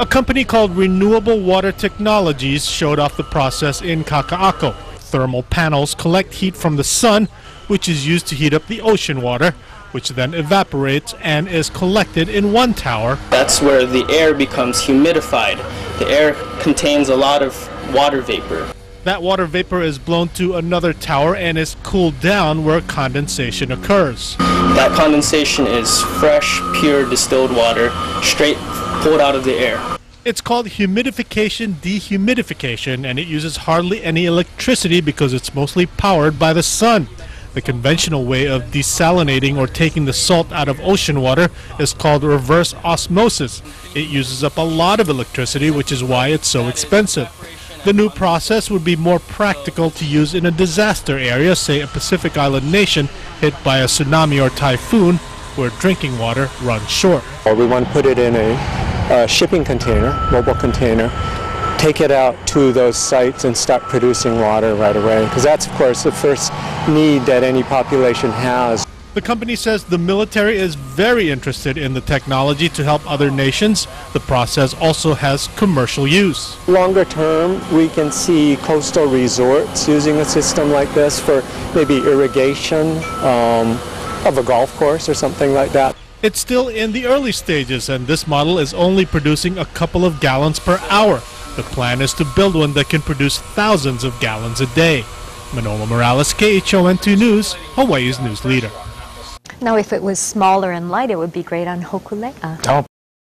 A company called Renewable Water Technologies showed off the process in Kaka'ako. Thermal panels collect heat from the sun, which is used to heat up the ocean water, which then evaporates and is collected in one tower. That's where the air becomes humidified. The air contains a lot of water vapor. That water vapor is blown to another tower and is cooled down where condensation occurs. That condensation is fresh, pure distilled water, straight pulled out of the air. It's called humidification dehumidification and it uses hardly any electricity because it's mostly powered by the sun. The conventional way of desalinating or taking the salt out of ocean water is called reverse osmosis. It uses up a lot of electricity, which is why it's so expensive. The new process would be more practical to use in a disaster area, say a Pacific Island nation hit by a tsunami or typhoon, where drinking water runs short. Or we want to put it in a, a shipping container, mobile container, take it out to those sites and start producing water right away. Because that's, of course, the first need that any population has. The company says the military is very interested in the technology to help other nations. The process also has commercial use. Longer term, we can see coastal resorts using a system like this for maybe irrigation um, of a golf course or something like that. It's still in the early stages, and this model is only producing a couple of gallons per hour. The plan is to build one that can produce thousands of gallons a day. Manolo Morales, KHON2 News, Hawaii's news leader. Now, if it was smaller and light, it would be great on Hokulea. Oh,